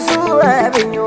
zuwa binyo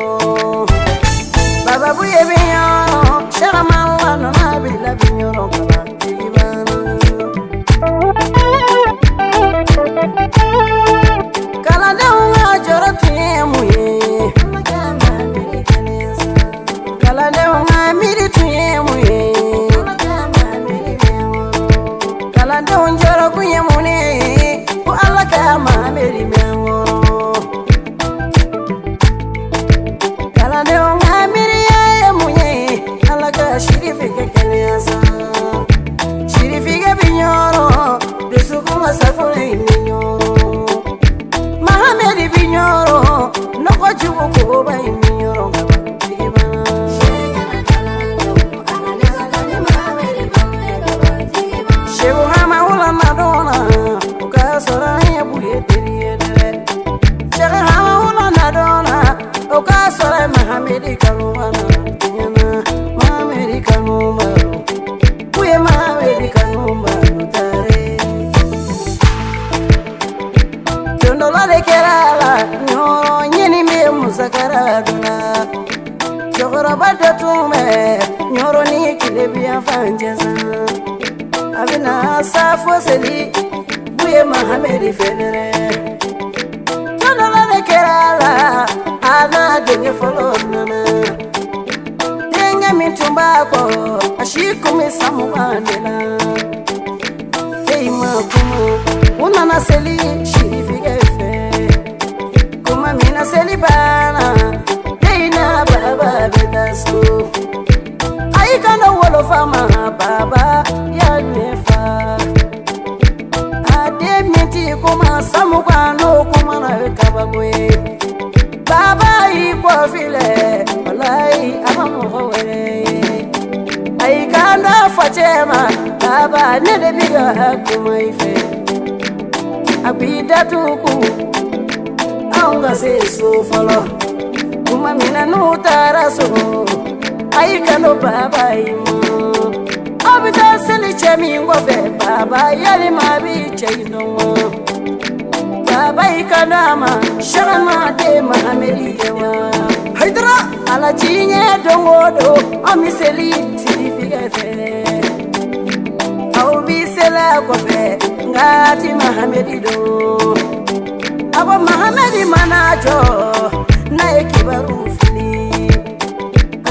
karaduna cɛkɔrɔba dɔ tun bɛ ɲɔrɔ ni kilebiya fancɛsan a bɛna safo seli b'u ye mahamɛdi fɛnɛrɛ tɔdɔba de kɛra a la a n'a denkɛ fɔlɔ nana denkɛ min tun b'a kɔ a si kun bɛ san mugan de la eyi ma kuma u nana seli sirifikɛ fɛ kuma min na seli baa. na face aba ne da biyo haku mai fe abida tuku an ga sai so falo kuma mina nu tara so baba yi abida silice mi ngofe baba yali ma bi chei no baba ikana ma shama de ma ameli wa haidara ala jinye dongo do amiseli kwela kofɛ ngati mahamedi do abo mahamedi manajo naye kibarufuni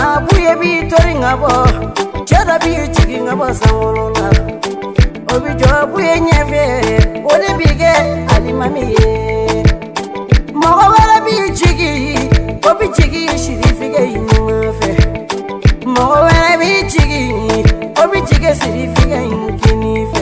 abuye bitori ngabo jada bijigi ngabo sangolola obijo abuye nyefe odi bige alimamiye mogo wala bijigi obijigi sirifige inumafe mogo wala bijigi obijige sirifige inkinife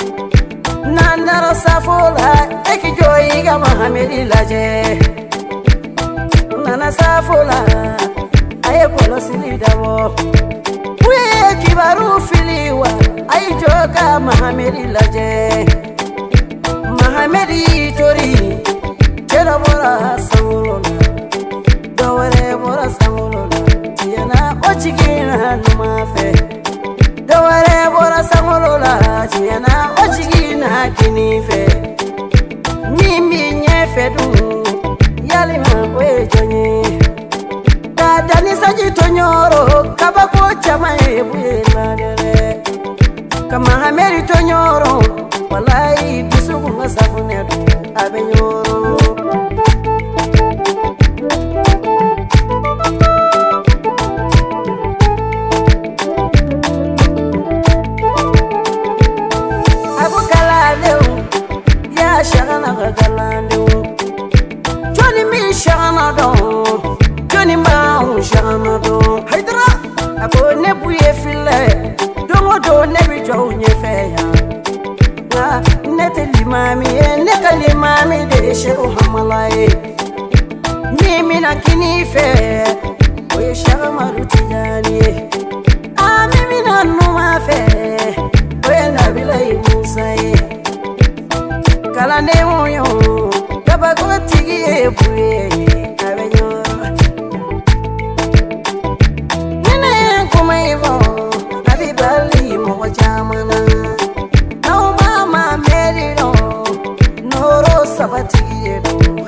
n'an taara safo la e k'i ka mahamedi lajɛ nana safo la a ye kɔlɔsili dabɔ u ye kibaru fili wa a y'i jɔ ka mahamedi lajɛ. fedu yalima we jonye dadani saji to nyoro kaba ko chama e buye madere kama hameri to nyoro ko ne b'u ye filɛ don o don ne bɛ jɔ u ɲɛfɛ yan nka ah, ne tɛ limami ye ne ka limami de ye seku hamala ye min bɛna kini fɛ chocolate tea.